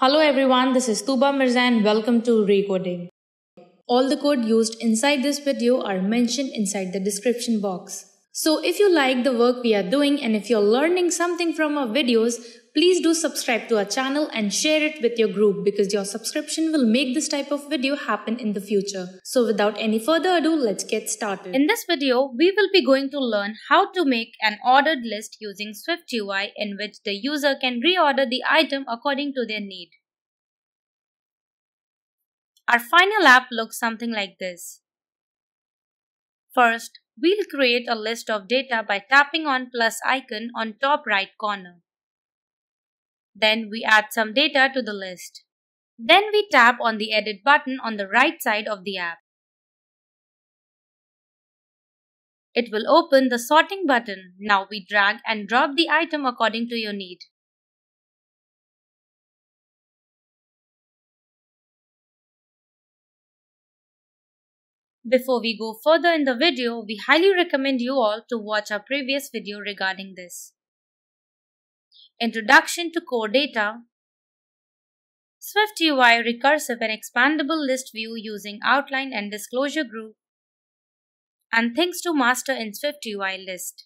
Hello everyone, this is Tuba Mirza and welcome to Recoding. All the code used inside this video are mentioned inside the description box. So if you like the work we are doing and if you're learning something from our videos, please do subscribe to our channel and share it with your group because your subscription will make this type of video happen in the future. So without any further ado, let's get started. In this video, we will be going to learn how to make an ordered list using SwiftUI in which the user can reorder the item according to their need. Our final app looks something like this. First, we'll create a list of data by tapping on plus icon on top right corner. Then we add some data to the list. Then we tap on the edit button on the right side of the app. It will open the sorting button. Now we drag and drop the item according to your need. Before we go further in the video, we highly recommend you all to watch our previous video regarding this. Introduction to Core Data Swift UI recursive and expandable list view using outline and disclosure group and things to master in Swift UI list.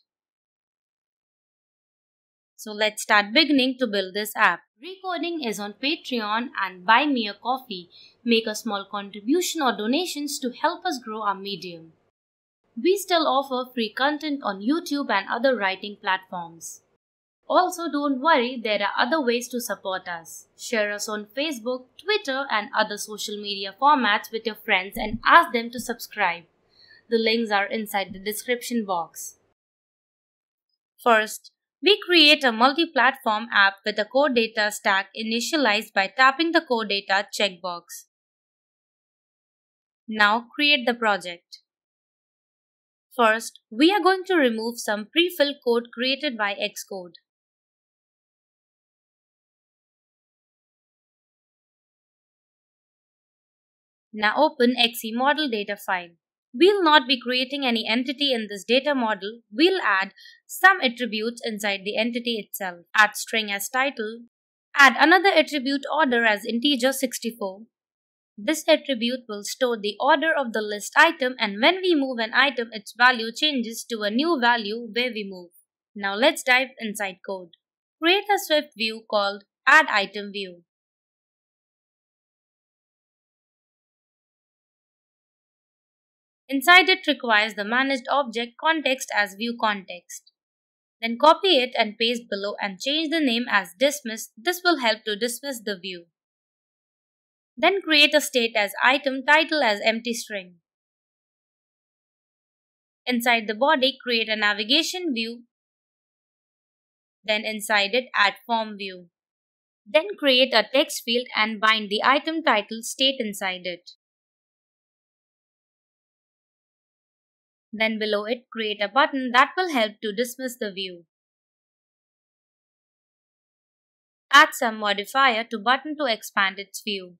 So let's start beginning to build this app. Recoding is on Patreon and buy me a coffee. Make a small contribution or donations to help us grow our medium. We still offer free content on YouTube and other writing platforms. Also, don't worry, there are other ways to support us. Share us on Facebook, Twitter, and other social media formats with your friends and ask them to subscribe. The links are inside the description box. First, we create a multi-platform app with a core data stack initialized by tapping the core data checkbox. Now create the project. First, we are going to remove some pre-filled code created by Xcode. Now open XE model data file. We'll not be creating any entity in this data model. We'll add some attributes inside the entity itself. Add string as title. Add another attribute order as integer 64. This attribute will store the order of the list item and when we move an item, its value changes to a new value where we move. Now let's dive inside code. Create a Swift view called add item view. Inside it requires the managed object context as view context. Then copy it and paste below and change the name as dismiss. This will help to dismiss the view. Then create a state as item title as empty string. Inside the body, create a navigation view. Then inside it, add form view. Then create a text field and bind the item title state inside it. Then below it, create a button that will help to dismiss the view. Add some modifier to button to expand its view.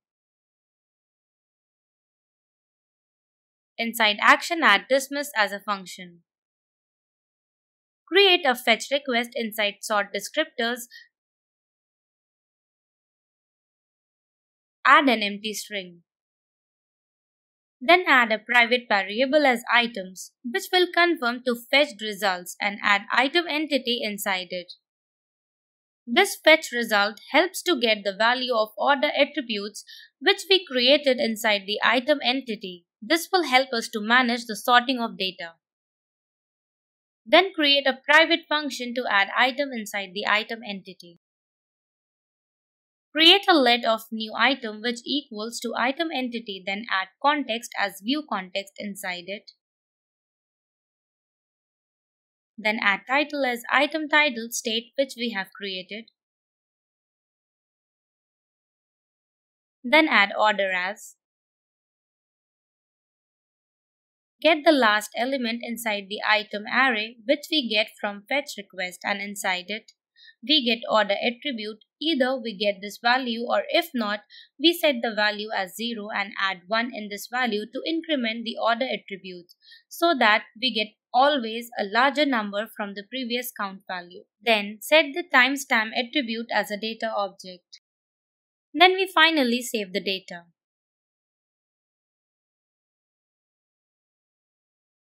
Inside action, add dismiss as a function. Create a fetch request inside sort descriptors. Add an empty string. Then add a private variable as items, which will confirm to fetched results and add item entity inside it. This fetch result helps to get the value of order attributes which we created inside the item entity. This will help us to manage the sorting of data. Then create a private function to add item inside the item entity. Create a let of new item which equals to item entity then add context as view context inside it. Then add title as item title state which we have created. Then add order as. Get the last element inside the item array which we get from fetch request and inside it we get order attribute. Either we get this value or if not, we set the value as 0 and add 1 in this value to increment the order attributes so that we get always a larger number from the previous count value. Then set the timestamp attribute as a data object. Then we finally save the data.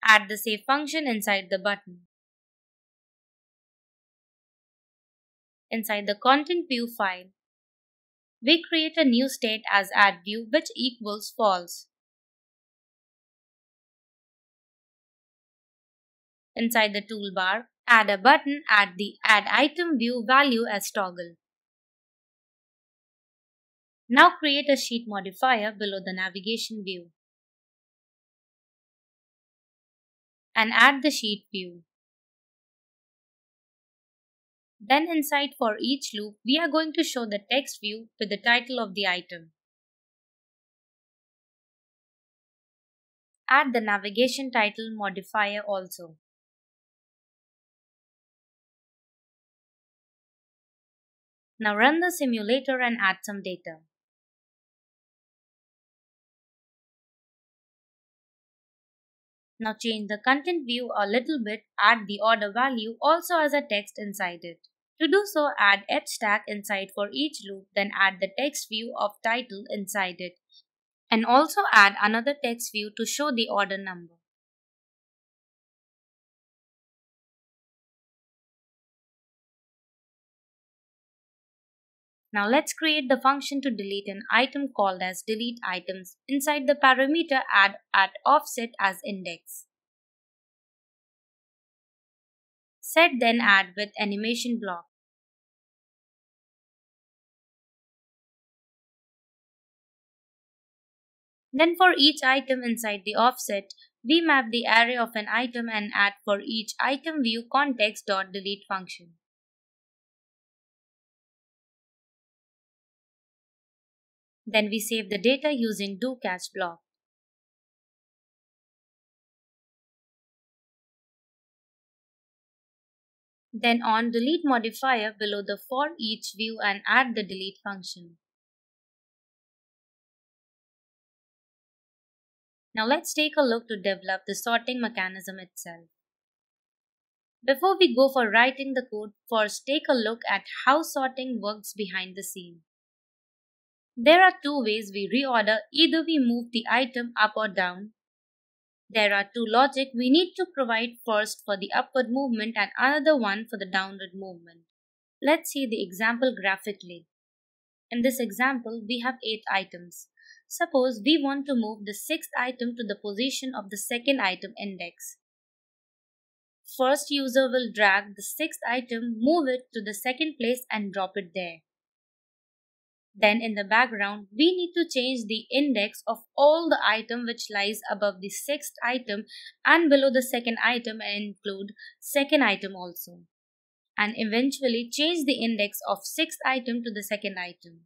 Add the save function inside the button. Inside the content view file, we create a new state as add view which equals false. Inside the toolbar, add a button at the Add Item View value as toggle. Now create a sheet modifier below the navigation view. And add the sheet view. Then inside for each loop, we are going to show the text view with the title of the item. Add the navigation title modifier also. Now run the simulator and add some data. Now change the content view a little bit, add the order value also as a text inside it. To do so, add HStack inside for each loop, then add the text view of title inside it. And also add another text view to show the order number. Now let's create the function to delete an item called as delete items. Inside the parameter add at offset as index. Set then add with animation block. Then for each item inside the offset, we map the array of an item and add for each item view context.delete function. Then we save the data using do catch block. Then on delete modifier below the for each view and add the delete function. Now let's take a look to develop the sorting mechanism itself. Before we go for writing the code, first take a look at how sorting works behind the scene. There are two ways we reorder, either we move the item up or down. There are two logic we need to provide first for the upward movement and another one for the downward movement. Let's see the example graphically. In this example, we have 8 items. Suppose we want to move the sixth item to the position of the second item index. First user will drag the sixth item, move it to the second place and drop it there. Then in the background, we need to change the index of all the item which lies above the sixth item and below the second item and include second item also. And eventually change the index of sixth item to the second item.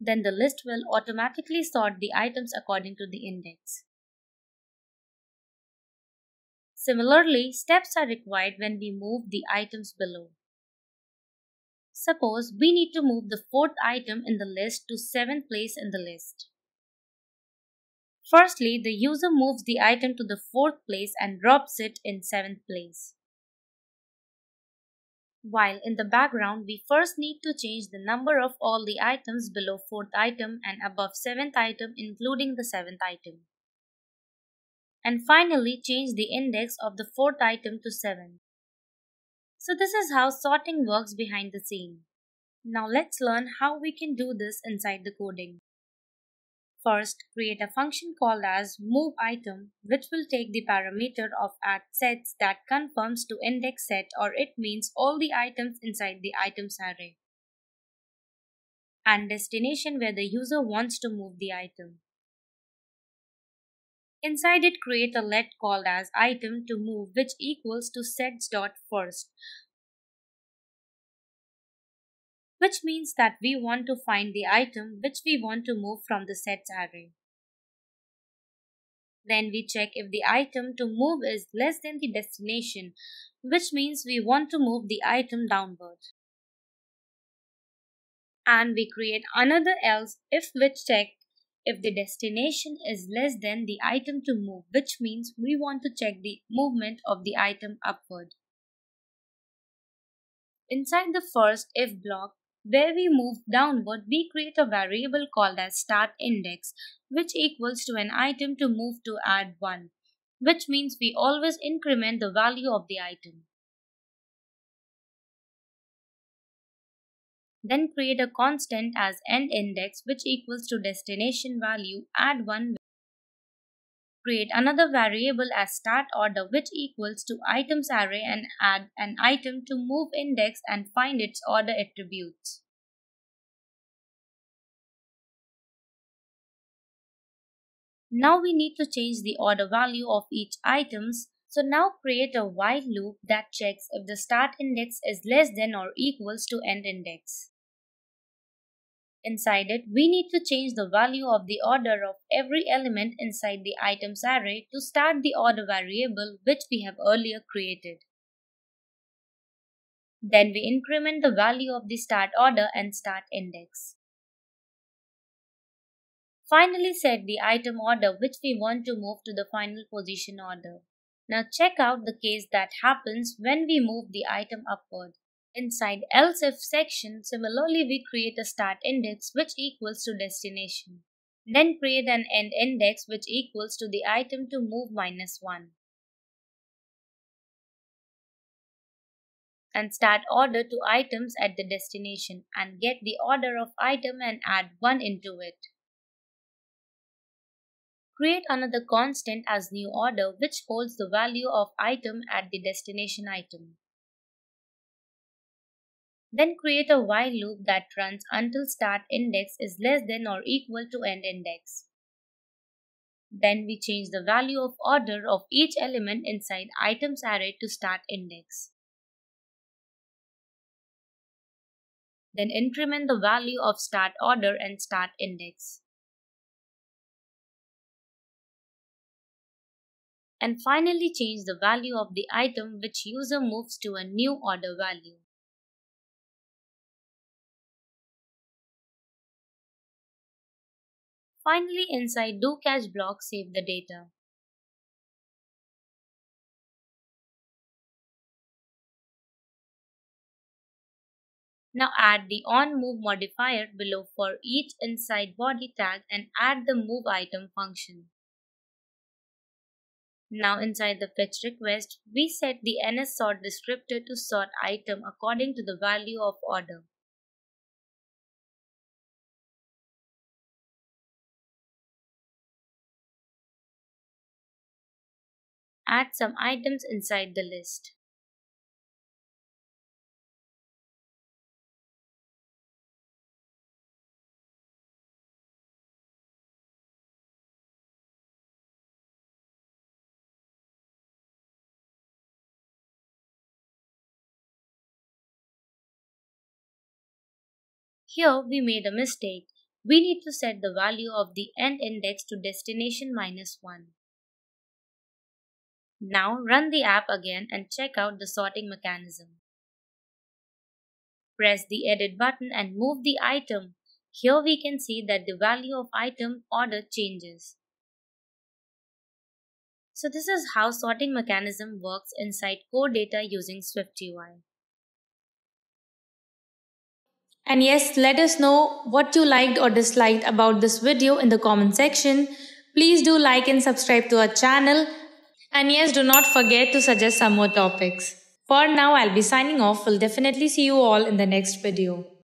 Then the list will automatically sort the items according to the index. Similarly, steps are required when we move the items below. Suppose we need to move the fourth item in the list to 7th place in the list. Firstly, the user moves the item to the 4th place and drops it in 7th place. While in the background, we first need to change the number of all the items below 4th item and above 7th item including the 7th item. And finally, change the index of the 4th item to 7. So this is how sorting works behind the scene. Now let's learn how we can do this inside the coding. First, create a function called as moveItem which will take the parameter of at sets that conforms to index set or it means all the items inside the items array. And destination where the user wants to move the item. Inside it create a let called as item to move which equals to sets dot first which means that we want to find the item which we want to move from the sets array. Then we check if the item to move is less than the destination, which means we want to move the item downward. And we create another else if which check if the destination is less than the item to move, which means we want to check the movement of the item upward. Inside the first if block, where we move downward, we create a variable called as start index, which equals to an item to move to add 1, which means we always increment the value of the item. Then create a constant as end index which equals to destination value add 1. Create another variable as start order which equals to items array and add an item to move index and find its order attributes. Now we need to change the order value of each items so now create a while loop that checks if the start index is less than or equals to end index. Inside it, we need to change the value of the order of every element inside the items array to start the order variable which we have earlier created. Then we increment the value of the start order and start index. Finally set the item order which we want to move to the final position order. Now check out the case that happens when we move the item upward. Inside else if section, similarly we create a start index which equals to destination. Then create an end index which equals to the item to move minus 1. And start order to items at the destination and get the order of item and add 1 into it. Create another constant as new order which holds the value of item at the destination item. Then create a while loop that runs until start index is less than or equal to end index. Then we change the value of order of each element inside items array to start index. Then increment the value of start order and start index. and finally change the value of the item which user moves to a new order value. Finally, inside do catch block, save the data. Now add the onMove modifier below for each inside body tag and add the move item function. Now inside the fetch request, we set the NSSort descriptor to sort item according to the value of order. Add some items inside the list. Here we made a mistake. We need to set the value of the end index to destination minus 1. Now run the app again and check out the sorting mechanism. Press the edit button and move the item. Here we can see that the value of item order changes. So this is how sorting mechanism works inside core data using SwiftUI. And yes, let us know what you liked or disliked about this video in the comment section. Please do like and subscribe to our channel. And yes, do not forget to suggest some more topics. For now, I'll be signing off. We'll definitely see you all in the next video.